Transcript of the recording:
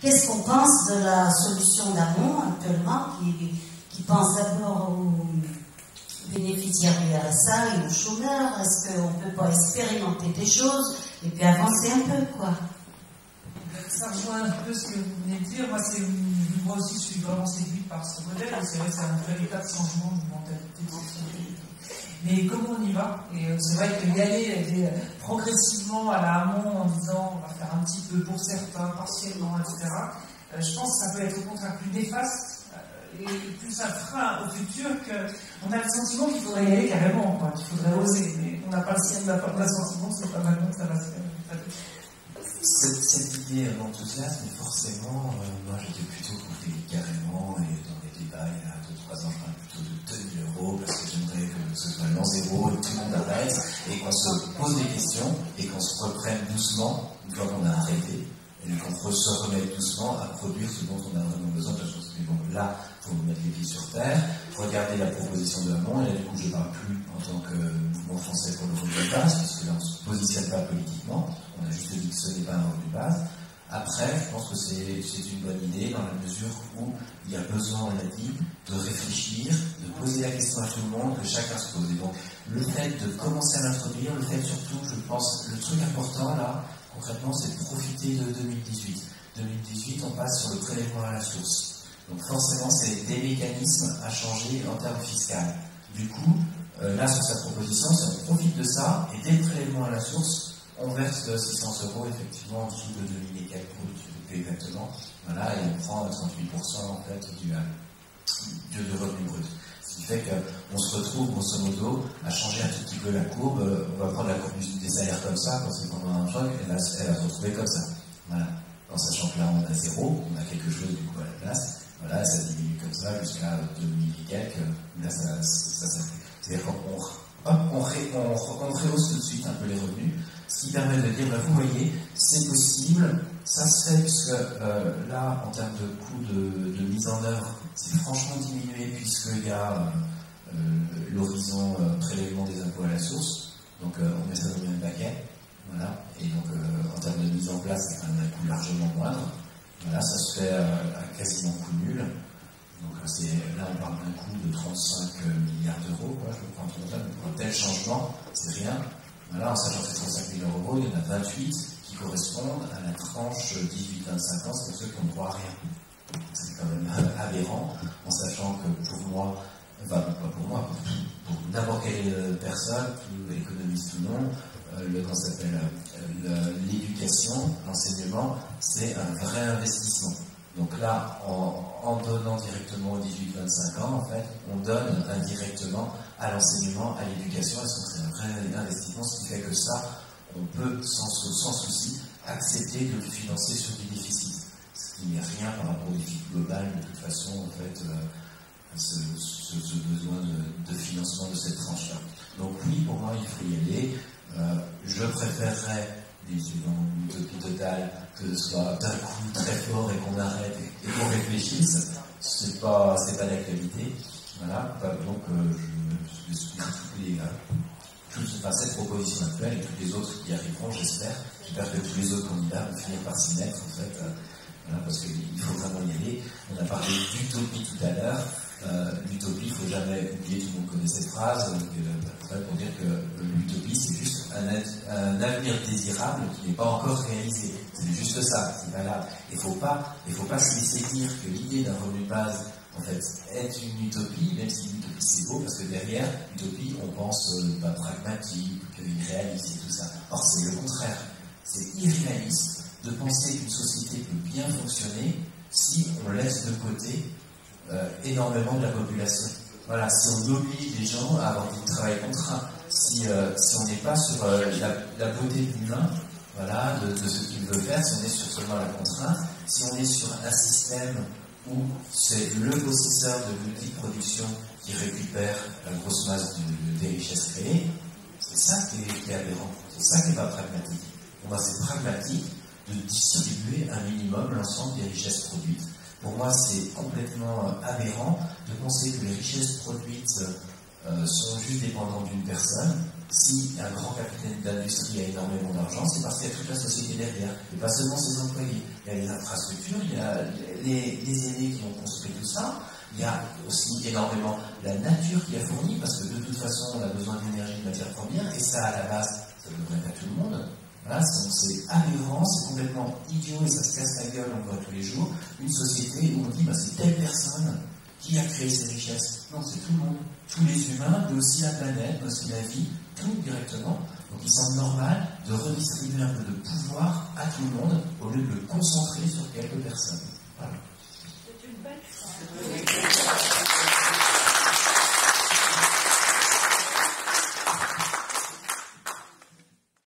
Qu'est-ce qu'on pense de la solution d'Amont actuellement qui, pense d'abord aux bénéficiaires du RSA et aux chômeurs? Est-ce qu'on ne peut pas expérimenter des choses et puis avancer un peu, quoi? Ça rejoint un peu ce que vous venez de dire. Moi, moi aussi, je suis vraiment séduite par ce modèle. C'est vrai c'est un véritable changement de mentalité. Mais comment on y va Et euh, c'est vrai que y aller euh, progressivement à la amont en disant on va faire un petit peu pour certains, partiellement, etc. Euh, je pense que ça peut être au contraire plus néfaste et plus un frein au futur qu'on a le sentiment qu'il faudrait y aller carrément, qu'il faudrait oser. Mais on n'a pas le sentiment que c'est pas maintenant que ça va se faire. Cette, idée d'enthousiasme, forcément, moi j'étais plutôt pour carrément, et dans les débats il y a 2-3 ans, je parlais plutôt de 2000 euros, parce que j'aimerais ce soit l'an zéro et tout le monde arrête, et qu'on se pose des questions, et qu'on se reprenne doucement, une fois qu'on a arrêté, et qu'on se remette doucement à produire ce dont on a vraiment besoin de la. Bon, là, il faut mettre les pieds sur terre, regarder la proposition de Hamon, et là, du coup, je ne parle plus en tant que mouvement français pour le revenu de base, parce que là, on ne se positionne pas politiquement, on a juste dit que ce n'est pas un revenu de base. Après, je pense que c'est une bonne idée dans la mesure où il y a besoin, on l'a dit, de réfléchir, de poser la question à tout le monde, que chacun se pose. Et donc, le fait de commencer à l'introduire, le fait surtout, je pense, le truc important là, concrètement, c'est de profiter de 2018. 2018, on passe sur le prélèvement à la source. Donc forcément, c'est des mécanismes à changer en termes fiscaux. Du coup, euh, là, sur cette proposition, si on profite de ça, et dès le prélèvement à la source, on verse 600 euros effectivement en dessous de 2000 et quelques exactement. Voilà, et on prend 38% en fait du, du, du revenu brut. Ce qui fait qu'on se retrouve grosso modo à changer un tout petit peu la courbe. On va prendre la courbe des salaires comme ça, parce que pendant un choc, elle va, elle va se retrouver comme ça. Voilà. En sachant que là on a zéro, on a quelque chose du coup à la place. Voilà, ça diminue comme ça jusqu'à 2000 et quelques. Là, ça, ça, c'est-à-dire qu'on on, on, on, rehausse tout de suite un peu les revenus. Ce qui permet de dire, ben, vous voyez, c'est possible, ça se fait puisque euh, là, en termes de coût de, mise en œuvre, c'est franchement diminué puisqu'il y a euh, euh, l'horizon prélèvement des impôts à la source, donc on met ça dans le même paquet, voilà, et donc en termes de mise en place, c'est un coût largement moindre, voilà, ça se fait à quasiment coût nul, donc là on parle d'un coût de 35 milliards d'euros, je prends pour un tel changement, c'est rien, voilà, en sachant que c'est 35 000 euros, il y en a 28 qui correspondent à la tranche 18-25 ans, c'est ceux qui n'ont droit à rien. C'est quand même aberrant, en sachant que pour moi, enfin pas pour moi, pour, n'importe quelle personne, économiste ou non, euh, le, s'appelle euh, l'éducation, l'enseignement, c'est un vrai investissement. Donc là, en, donnant directement aux 18-25 ans, en fait, on donne indirectement à l'enseignement, à l'éducation, et c'est un vrai investissement, ce qui fait que ça, on peut sans, souci accepter de le financer sur du déficit. Ce qui n'est rien par rapport au déficit global, de toute façon, en fait, euh, ce, besoin de, financement de cette tranche-là. Donc oui, pour moi, il faut y aller. Euh, je préférerais une utopie totale, que ce soit d'un coup très fort et qu'on arrête et, qu'on réfléchisse, c'est pas, c'est pas d'actualité. Voilà, donc euh, je, je, suis toutes les, cette proposition actuelle et toutes les autres qui arriveront, j'espère. J'espère que tous les autres candidats vont finir par s'y mettre, en fait, euh, voilà, parce qu'il faut vraiment y aller. On a parlé d'utopie tout à l'heure. Euh, l'utopie, il ne faut jamais oublier, tout le monde connaît cette phrase, euh, pour dire que l'utopie, c'est juste un, avenir désirable qui n'est pas encore réalisé. C'est juste ça, c'est valable. Il ne faut pas, se laisser dire que l'idée d'un revenu de base, en fait, est une utopie, même si l'utopie c'est beau, parce que derrière, l'utopie, on pense euh, pas pragmatique, irréaliste et tout ça. Or, c'est le contraire. C'est irréaliste de penser qu'une société peut bien fonctionner si on laisse de côté euh, énormément de la population. Voilà, si on oblige les gens à avoir du travail contraint, si, euh, si on n'est pas sur euh, la, beauté de l'humain, voilà, de, ce qu'il veut faire, si on est sur seulement la contrainte, si on est sur un système où c'est le possesseur de multi-production qui récupère la grosse masse des richesses créées, c'est ça qui est, aberrant, c'est ça qui n'est pas pragmatique. On va c'est pragmatique de distribuer un minimum l'ensemble des richesses produites. Pour moi, c'est complètement euh, aberrant de penser que les richesses produites euh, sont juste dépendants d'une personne. Si un grand capitaine d'industrie a énormément d'argent, c'est parce qu'il y a toute la société derrière, et pas seulement ses employés. Il y a les infrastructures, il y a les, les aînés qui ont construit tout ça, il y a aussi énormément la nature qui a fourni, parce que de toute façon, on a besoin d'énergie, de matières premières, et ça, à la base, ça ne devrait pas tout le monde. Voilà, c'est aberrant, c'est complètement idiot, et ça se casse la gueule, on voit tous les jours, une société où on dit, bah, c'est telle personne qui a créé ces richesses. Non, c'est tout le monde. Tous les humains, mais aussi la planète, mais aussi la vie, tout directement. Donc il semble normal de redistribuer un peu de pouvoir à tout le monde au lieu de le concentrer sur quelques personnes.